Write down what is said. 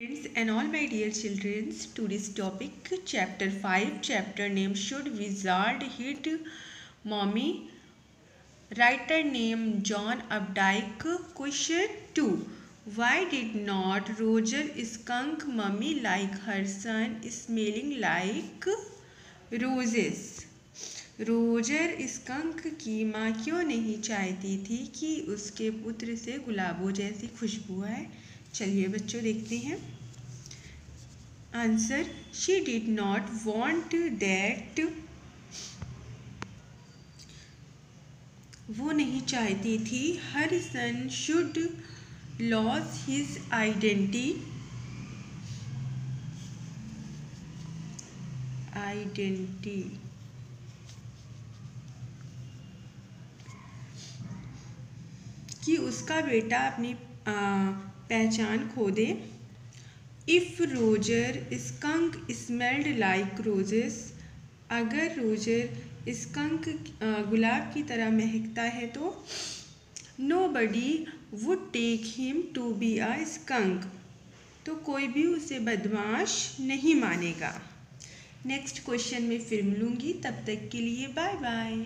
Friends and all my dear childrens to this topic chapter five chapter name should wizard hit mommy writer name John Updike question two why did not Roger Skunk mommy like her son smelling like roses Roger Skunk की माँ क्यों नहीं चाहती थी कि उसके पुत्र से गुलाबों जैसी खुशबू आए? चलिए बच्चों देखते हैं। Answer she did not want that वो नहीं चाहती थी। Her son should lose his identity identity कि उसका बेटा अपनी पहचान खो दे if Roger Skunk smelled like roses अगर रोजर स्कंक गुलाब की तरह महकता है तो? Nobody would take him to be a skunk तो कोई भी उसे बदमाश नहीं मानेगा। नेक्स्ट क्वेश्चन में फिर मिलूँगी। तब तक के लिए बाय बाय